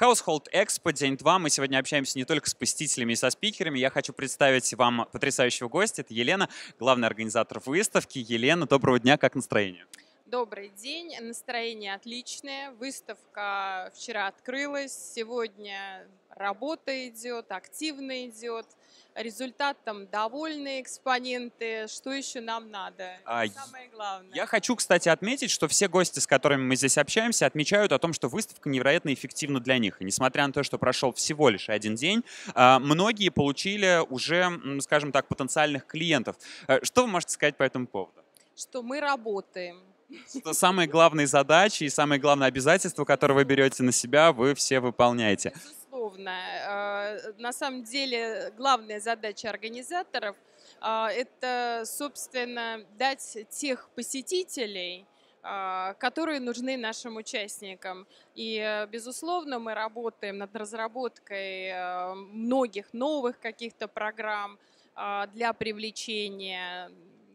Household Expo, день 2. Мы сегодня общаемся не только с посетителями и со спикерами. Я хочу представить вам потрясающего гостя. Это Елена, главный организатор выставки. Елена, доброго дня, как настроение? Добрый день, настроение отличное. Выставка вчера открылась, сегодня работа идет, активно идет. Результатом довольны экспоненты. Что еще нам надо? А, Самое главное. Я хочу, кстати, отметить, что все гости, с которыми мы здесь общаемся, отмечают о том, что выставка невероятно эффективна для них. И несмотря на то, что прошел всего лишь один день, а, многие получили уже, скажем так, потенциальных клиентов. Э, Что вы можете сказать по этому поводу? Что мы работаем. Самые главные задачи и самые главные обязательства, которые вы берете на себя, вы все выполняете. Безусловно. Э, На самом деле главная задача организаторов а, – это, собственно, дать тех посетителей, а, которые нужны нашим участникам. И, э, безусловно, мы работаем над разработкой э, многих новых каких-то программ для привлечения,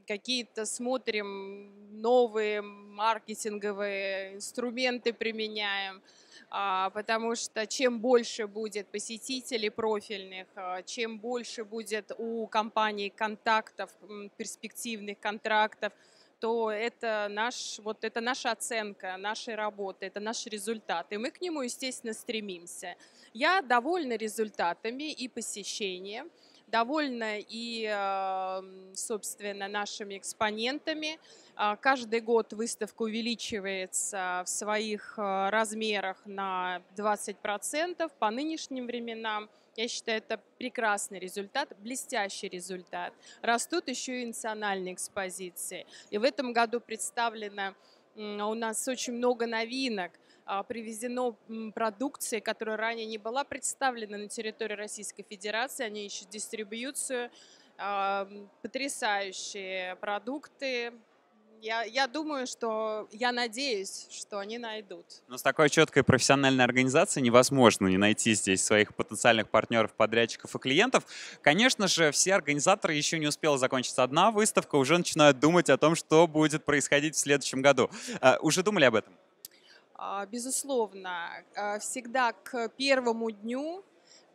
какие-то смотрим новые маркетинговые инструменты применяем, а, потому что чем больше будет посетителей профильных, а, чем больше будет у компаний контактов, перспективных контрактов, то это, наш, вот это наша оценка нашей работы, это наш результат. И мы к нему, естественно, стремимся. Я довольна результатами и посещением, довольна и, а, м, собственно, нашими экспонентами. А, Каждый год выставка увеличивается в своих а, размерах на 20% по нынешним временам. Я считаю, это прекрасный результат, блестящий результат. Растут еще и национальные экспозиции. И в этом году представлено у нас очень много новинок. А, Привезено продукции, которая ранее не была представлена на территории Российской Федерации. Они ищут дистрибьюцию. А, Потрясающие продукты. Я, я думаю, что, я надеюсь, что они найдут. Но с такой четкой профессиональной организацией невозможно не найти здесь своих потенциальных партнеров, подрядчиков и клиентов. Конечно же, все организаторы еще не успела закончиться одна выставка, уже начинают думать о том, что будет происходить в следующем году. А, Уже думали об этом? А, Безусловно, а, всегда к первому дню,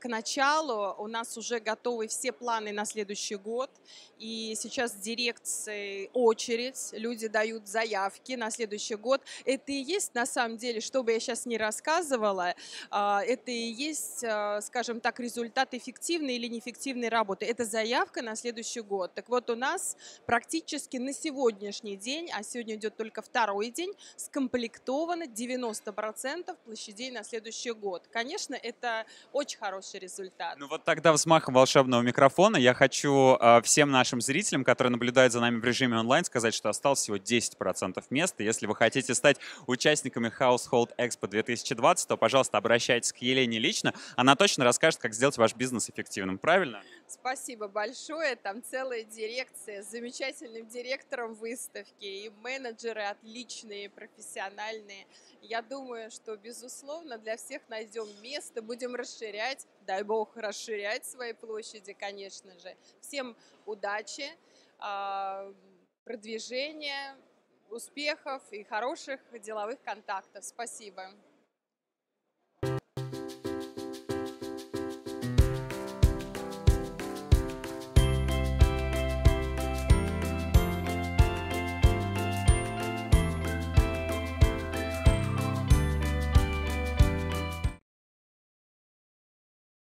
к началу у нас уже готовы все планы на следующий год. И сейчас в дирекции очередь, люди дают заявки на следующий год. Это и есть на самом деле, что бы я сейчас не рассказывала, а, это и есть, а, скажем так, результат эффективной или неэффективной работы. Это заявка на следующий год. Так вот, у нас практически на сегодняшний день, а сегодня идет только второй день, скомплектовано 90% площадей на следующий год. Конечно, это очень хороший результат. Ну вот тогда взмахом волшебного микрофона я хочу а, всем нашим зрителям, которые наблюдают за нами в режиме онлайн, сказать, что осталось всего 10% места. Если вы хотите стать участниками Household Expo 2020, то, пожалуйста, обращайтесь к Елене лично. Она точно расскажет, как сделать ваш бизнес эффективным. Правильно? Спасибо большое. Там целая дирекция с замечательным директором выставки и менеджеры отличные, профессиональные. Я думаю, что, безусловно, для всех найдем место, будем расширять, дай бог, расширять свои площади, конечно же. Всем удачи, а, продвижения, успехов и хороших деловых контактов. Спасибо.